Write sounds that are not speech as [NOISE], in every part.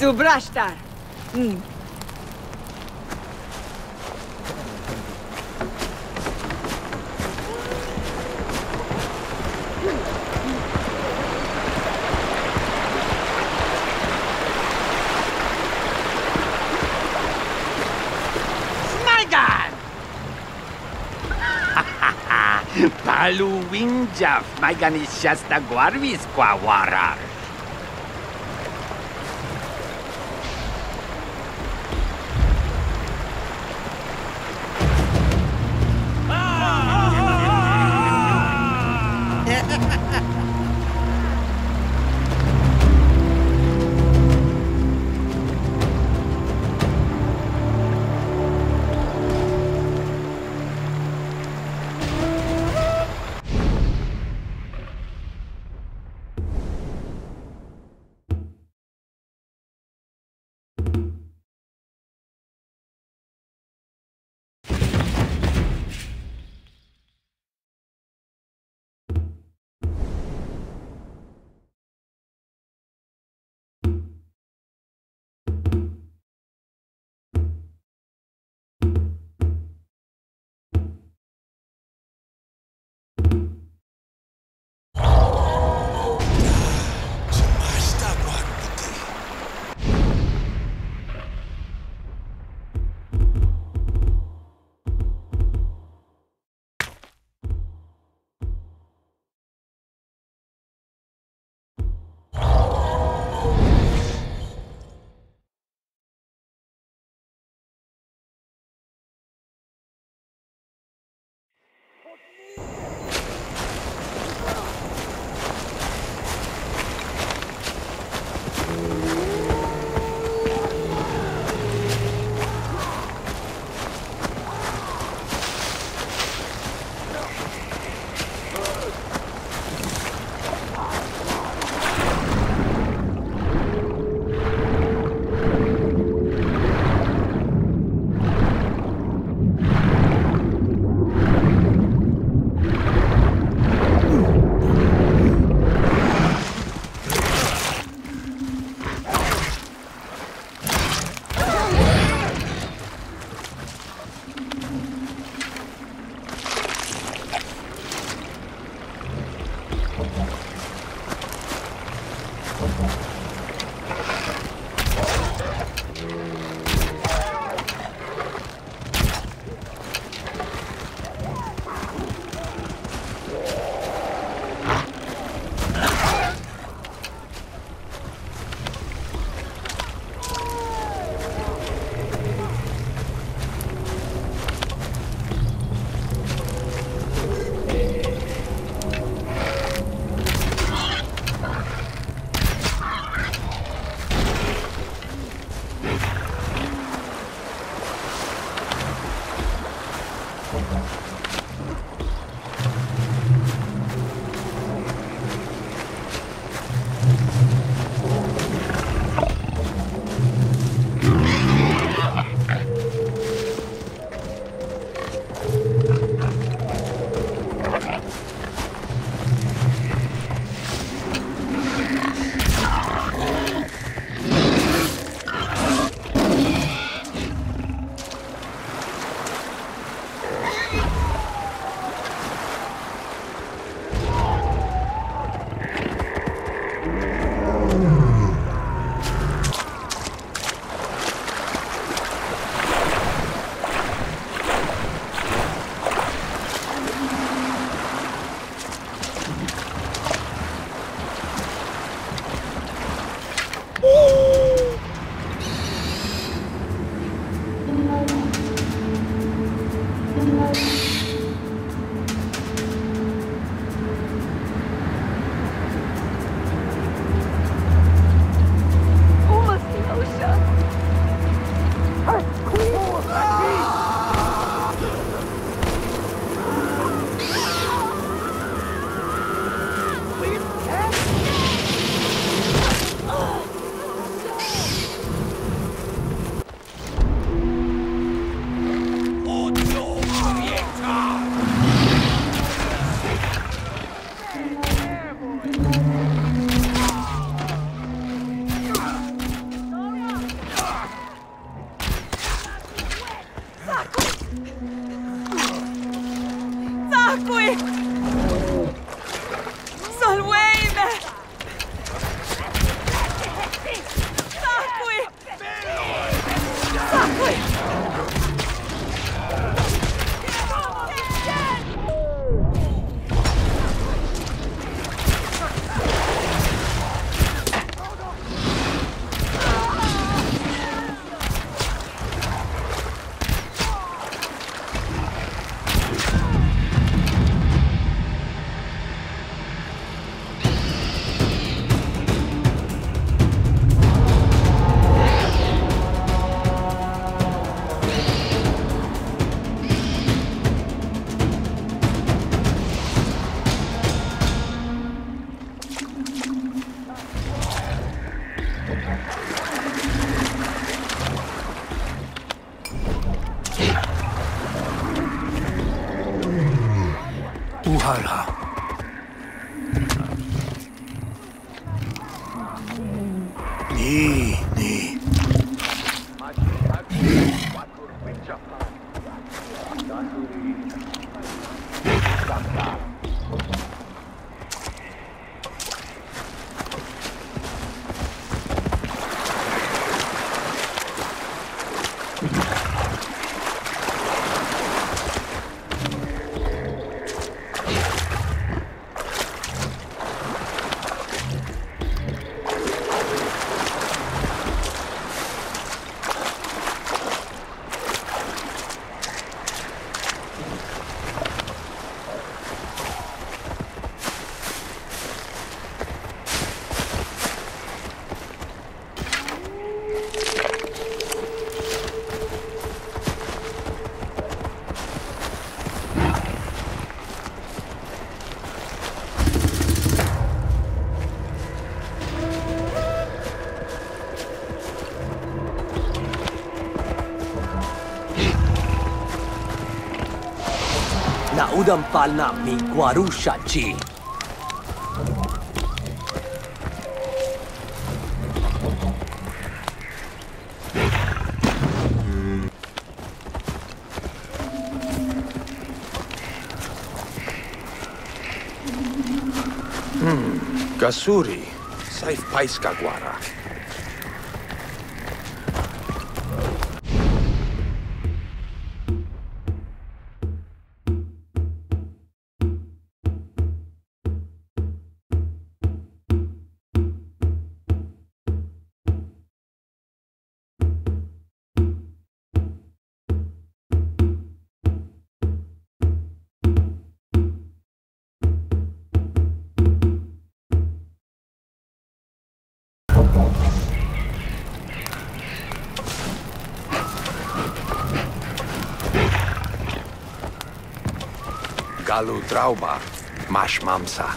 Subrashtar. Mm. Snygan! [LAUGHS] Palu Winjaf, Maigan is Shasta Guarvis Kwawarar. Naudang palna mi Guarusha Chi. Gasuri. Saif Paiska Guara. alu trauma, máš mamsa.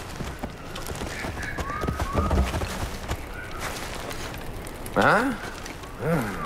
A? Hmm.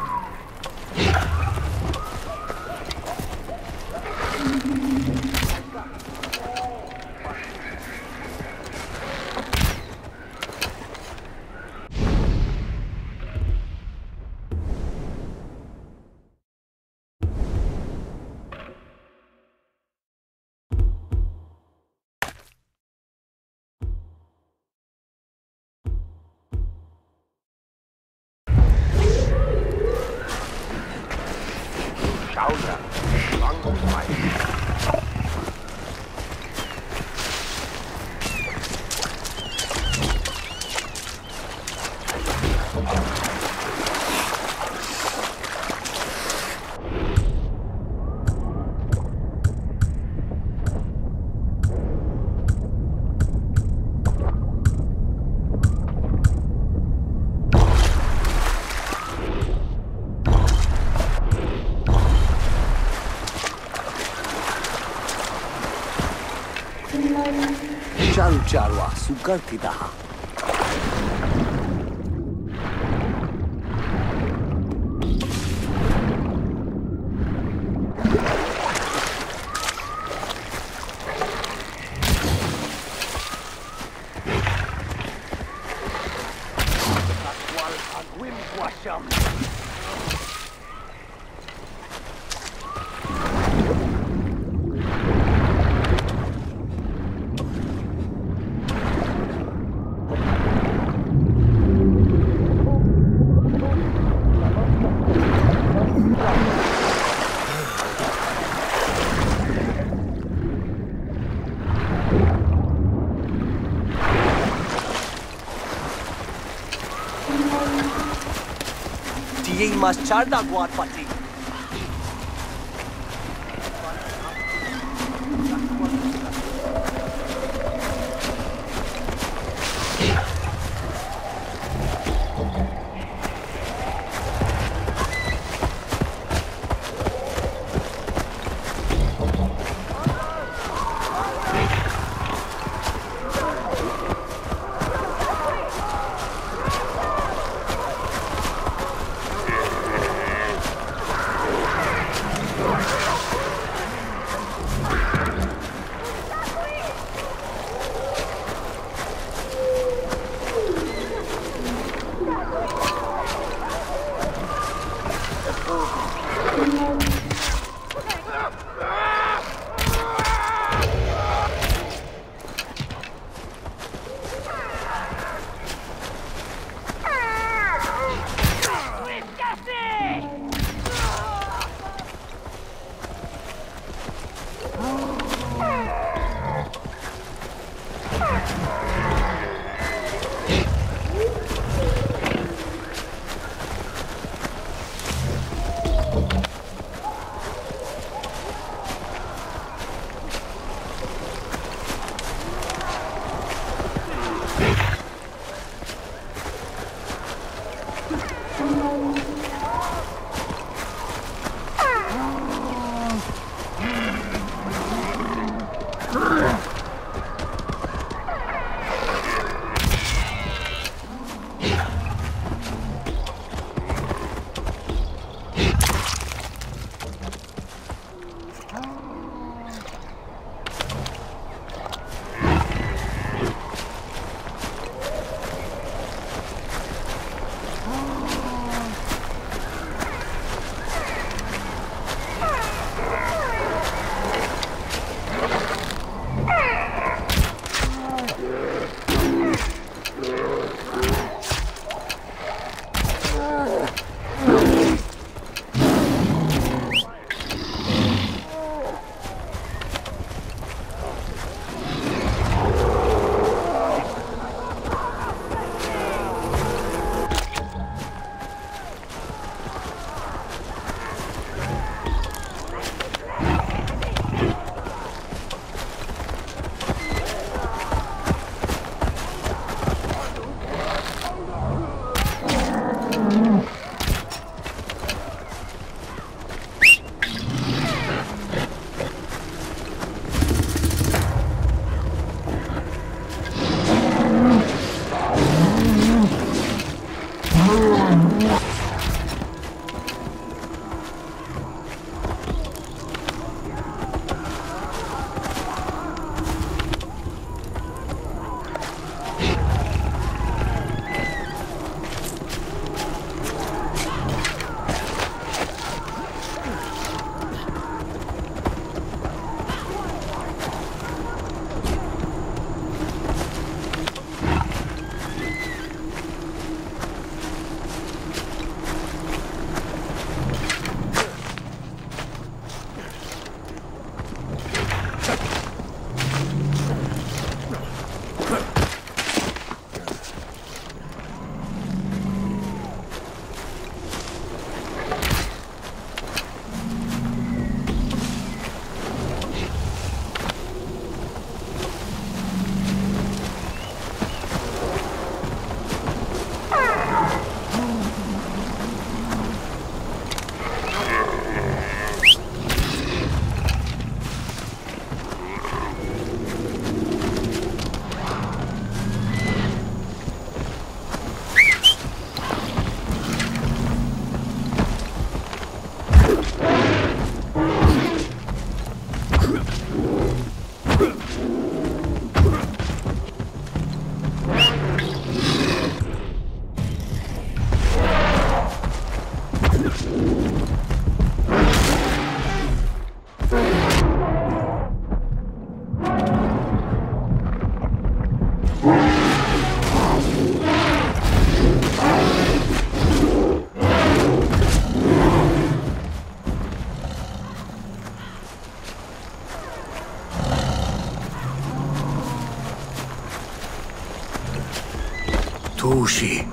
चार्वा सुकर्थिता Mascarda Guarpati. Yeah. Mushi.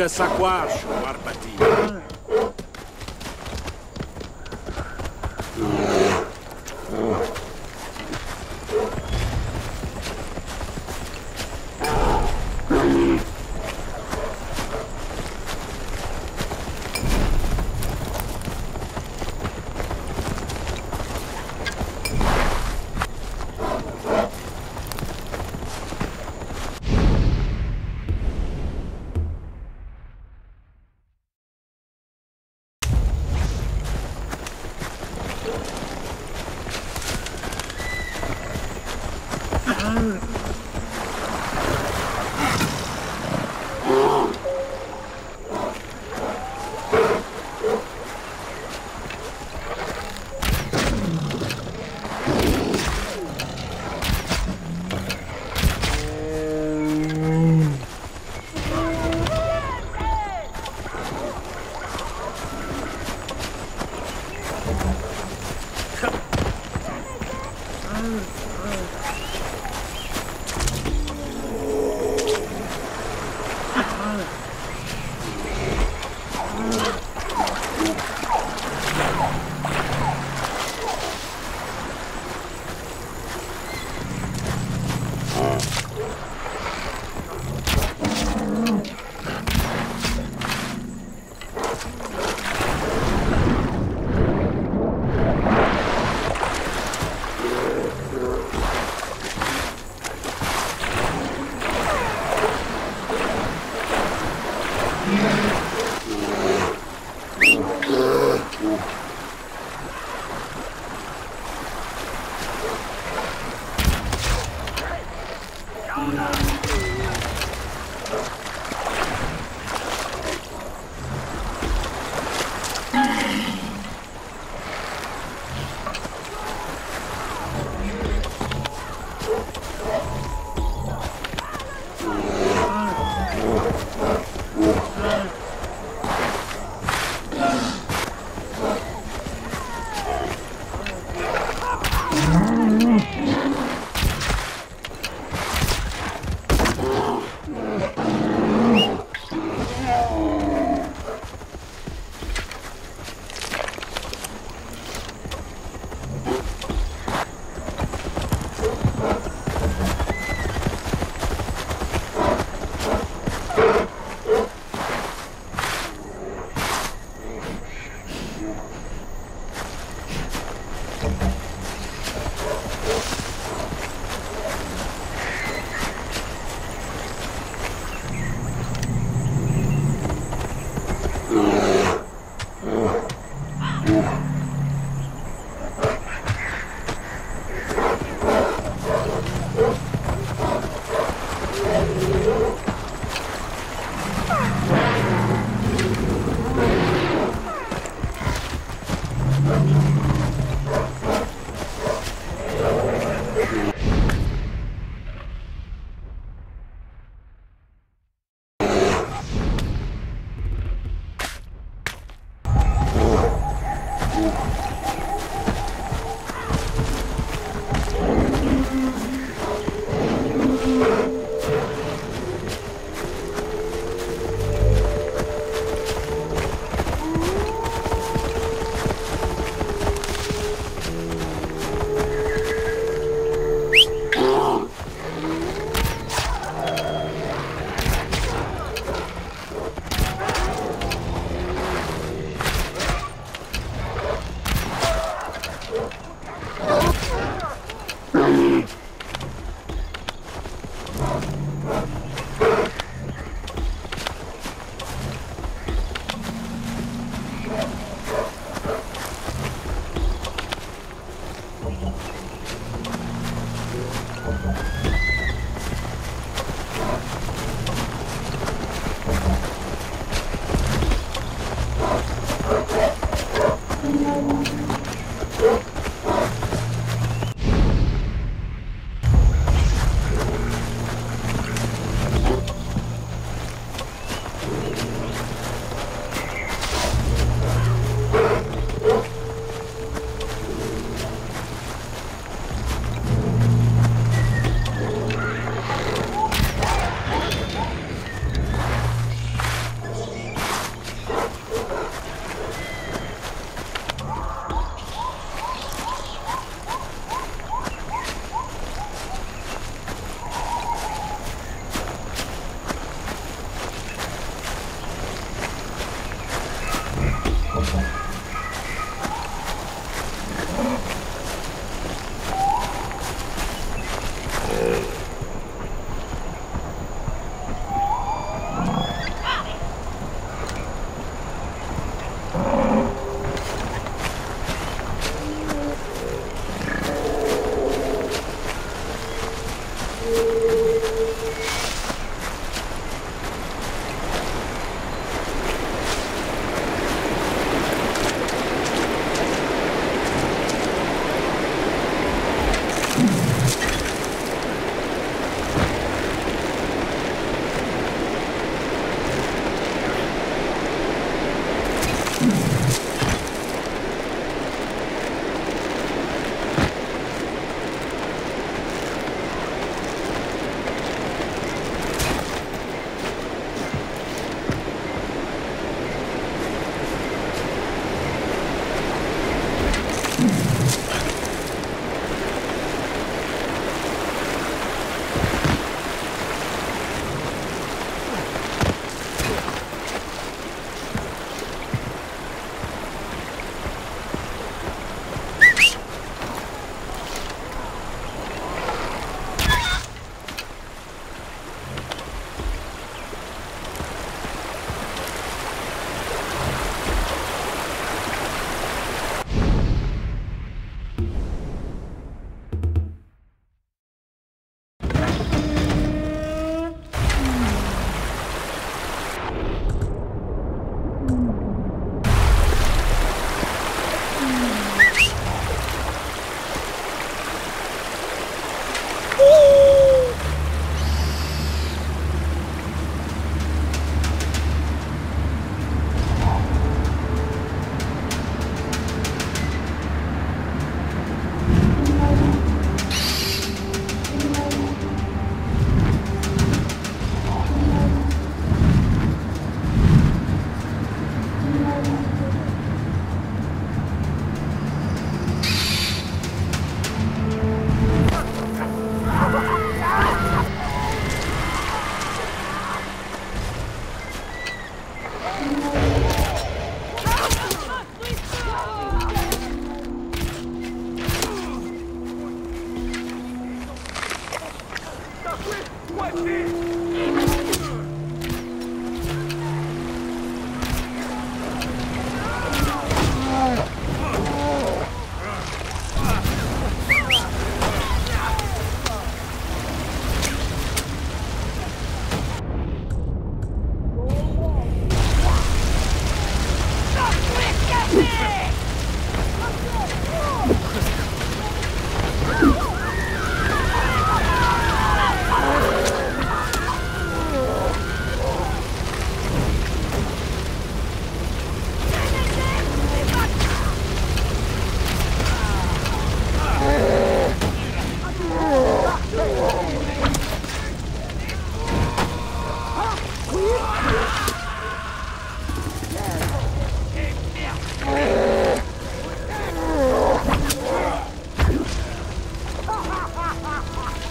Kawinja Sakwash, Warbati. Tushi.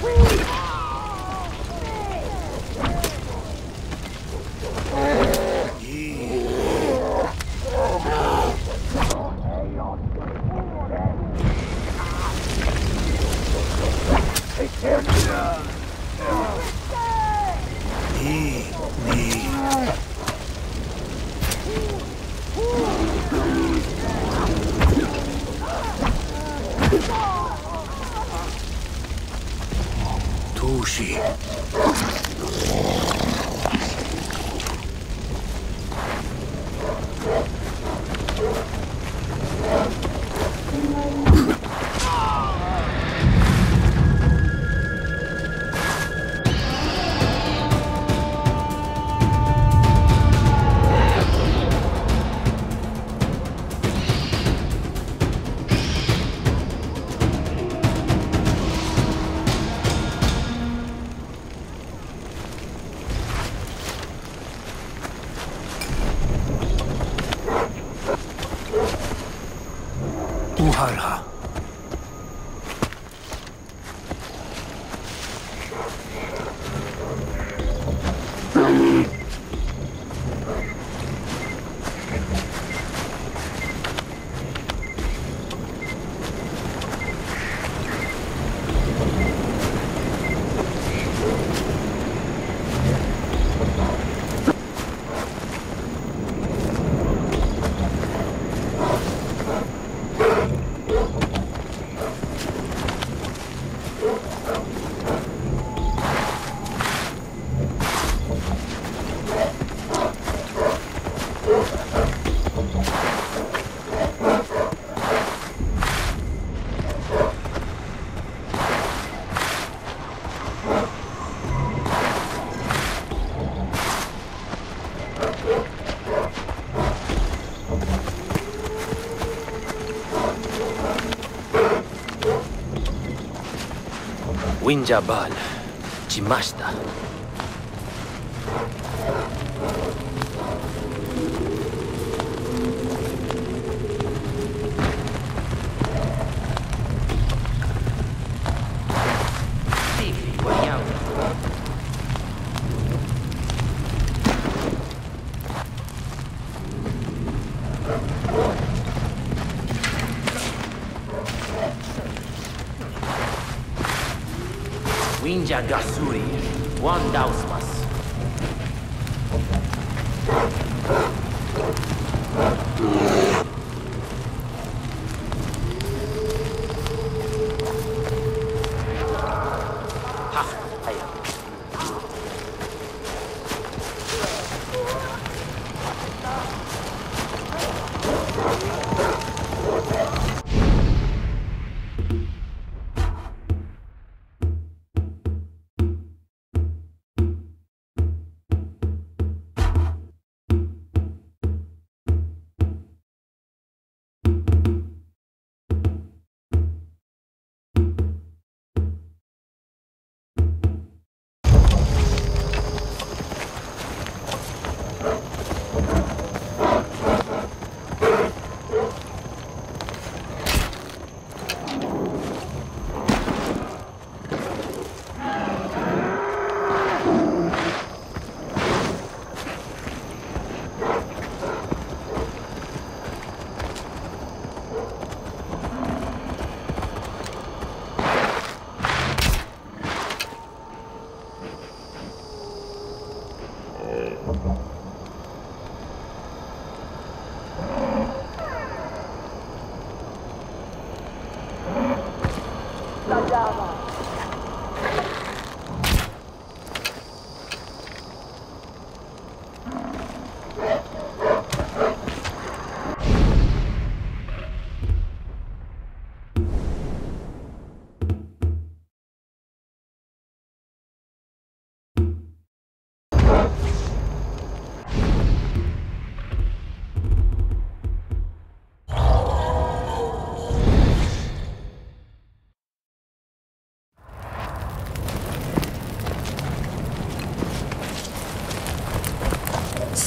Woo! ウィンジャバール来ました adas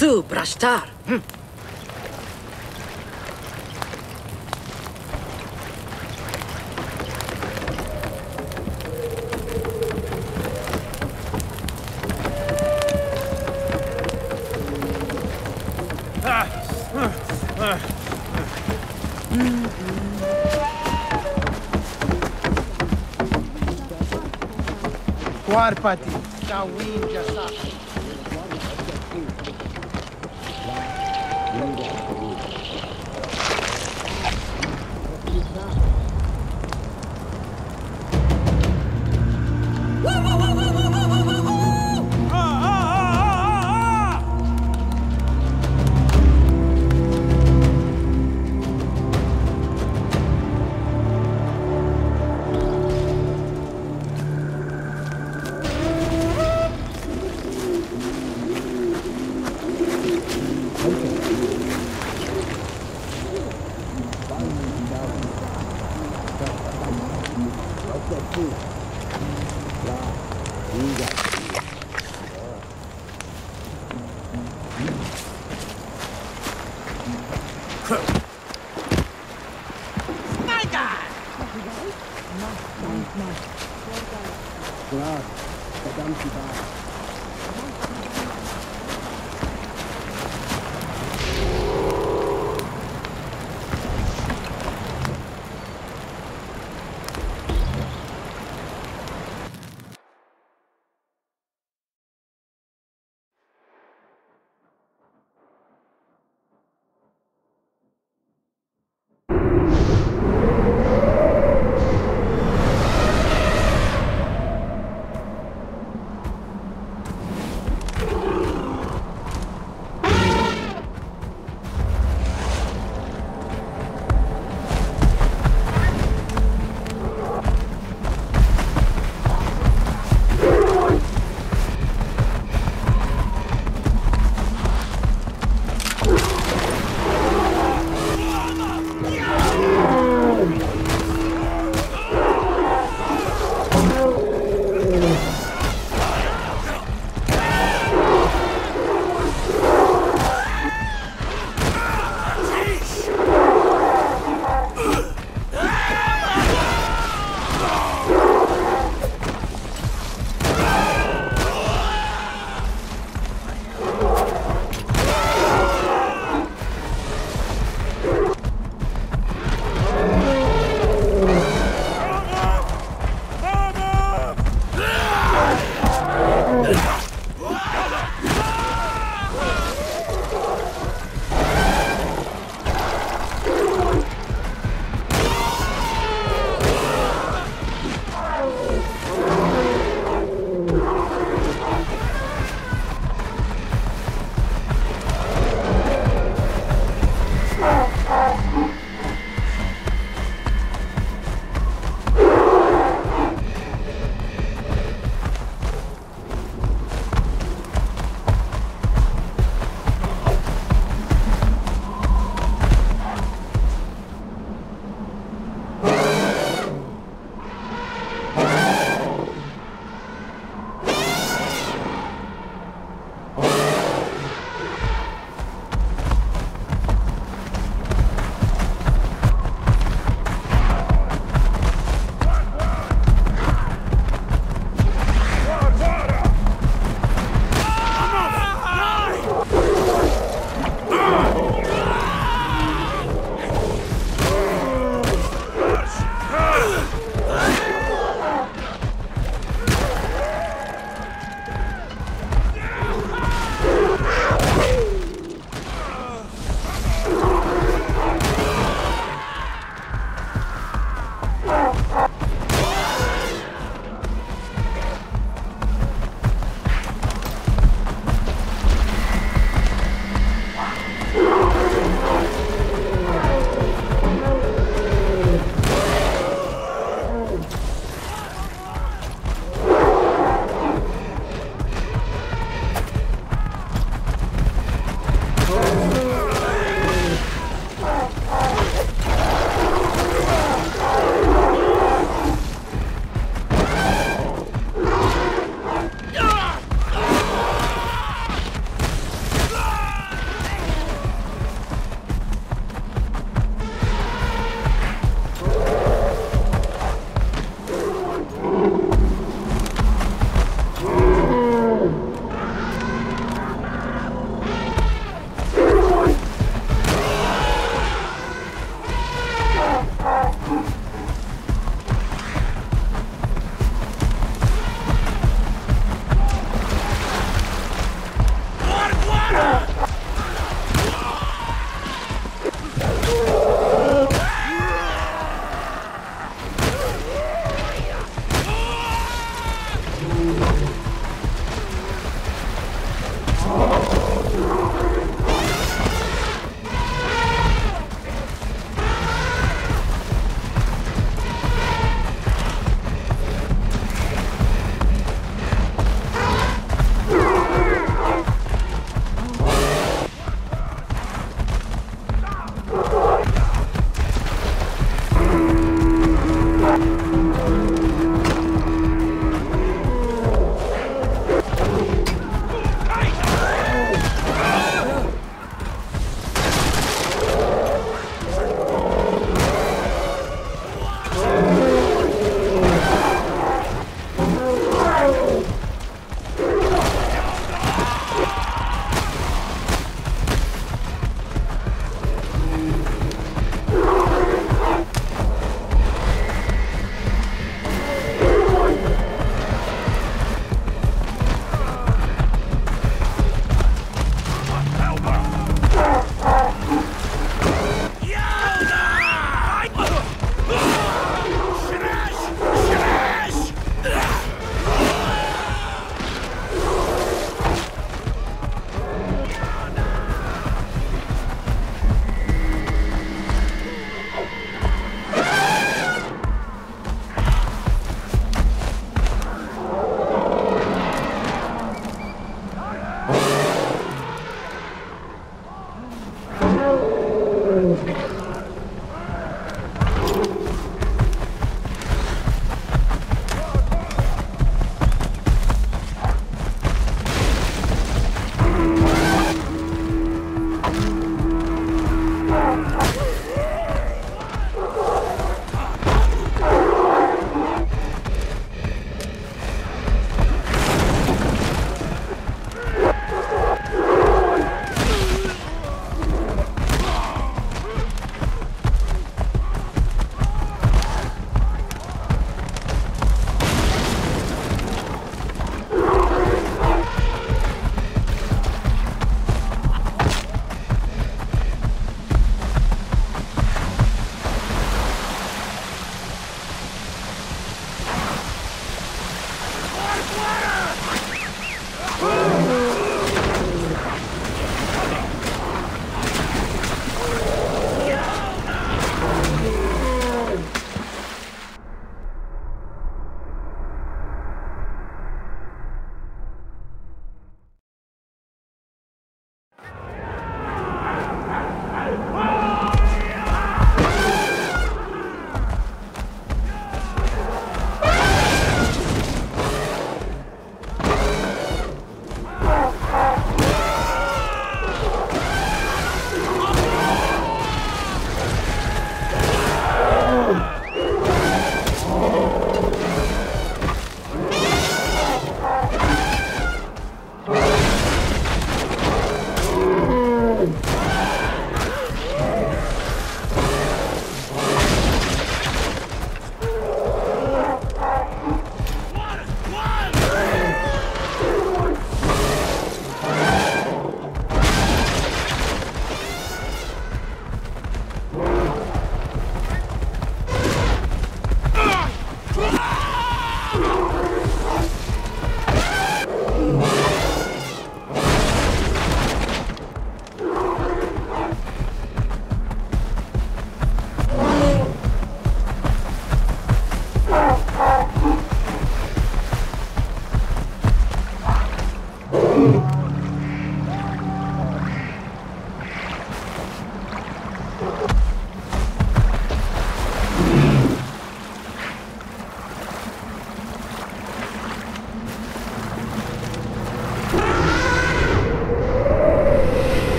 Superstar. Hm. Guarpati, Kawinja Saka.